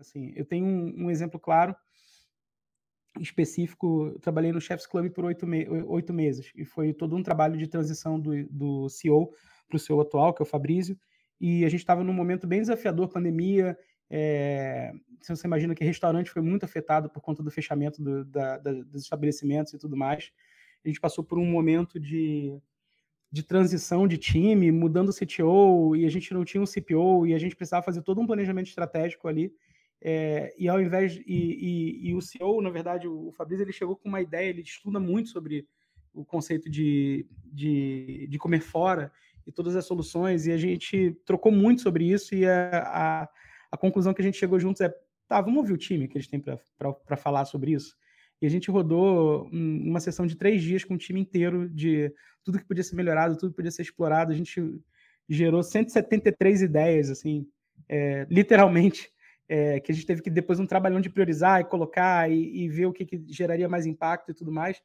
Assim, eu tenho um, um exemplo claro, específico. Trabalhei no Chefs Club por oito, me oito meses e foi todo um trabalho de transição do, do CEO para o CEO atual, que é o Fabrício. E a gente estava num momento bem desafiador, pandemia. É, você imagina que restaurante foi muito afetado por conta do fechamento do, da, da, dos estabelecimentos e tudo mais. A gente passou por um momento de de transição de time, mudando o CTO, e a gente não tinha um CPO, e a gente precisava fazer todo um planejamento estratégico ali. É, e ao invés e, e, e, o CEO, na verdade, o Fabrício, ele chegou com uma ideia, ele estuda muito sobre o conceito de, de, de comer fora e todas as soluções, e a gente trocou muito sobre isso, e a, a, a conclusão que a gente chegou juntos é, tá, vamos ouvir o time que eles têm para falar sobre isso. E a gente rodou uma sessão de três dias com o time inteiro de tudo que podia ser melhorado, tudo que podia ser explorado. A gente gerou 173 ideias, assim, é, literalmente, é, que a gente teve que depois um trabalhão de priorizar e colocar e, e ver o que, que, geraria mais impacto e tudo mais.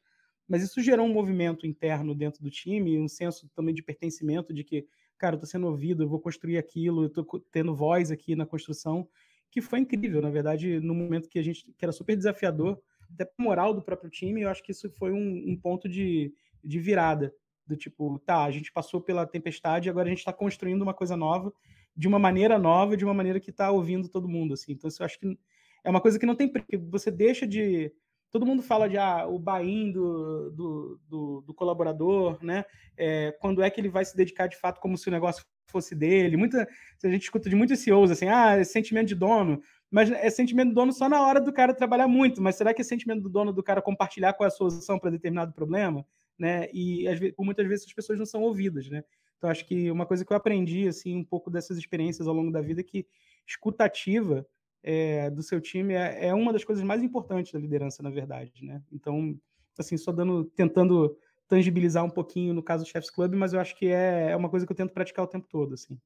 Mas isso gerou um movimento interno dentro do time, um senso também de pertencimento, de que, cara, eu estou sendo ouvido, eu vou construir aquilo, eu estou tendo voz aqui na construção, que foi incrível, na verdade, no momento que a gente que era super desafiador até moral do próprio time, eu acho que isso foi um, um ponto de, de virada. Do tipo, tá, a gente passou pela tempestade, agora a gente está construindo uma coisa nova, de uma maneira nova, de uma maneira que está ouvindo todo mundo. Assim. Então, eu acho que é uma coisa que não tem. Você deixa de. Todo mundo fala de ah, o buy do, do, do, do, colaborador, né? É, quando é que ele vai se dedicar de fato como se o negócio fosse dele. Muita, a gente escuta de muitos CEOs assim, ah, sentimento de dono mas é sentimento do dono só na hora do cara trabalhar muito. Mas será que é sentimento do dono do cara compartilhar qual é a solução para determinado problema? Né? E às vezes, por muitas vezes as pessoas não são ouvidas, né? Então acho que uma coisa que eu aprendi assim um pouco dessas experiências ao longo da vida é que escutativa é, do seu time é, é, uma das coisas mais importantes da liderança, na verdade, né? Então assim só dando, tentando tangibilizar um pouquinho no caso do Chefs Club, mas eu acho que é, é uma coisa que eu tento praticar o tempo todo, assim.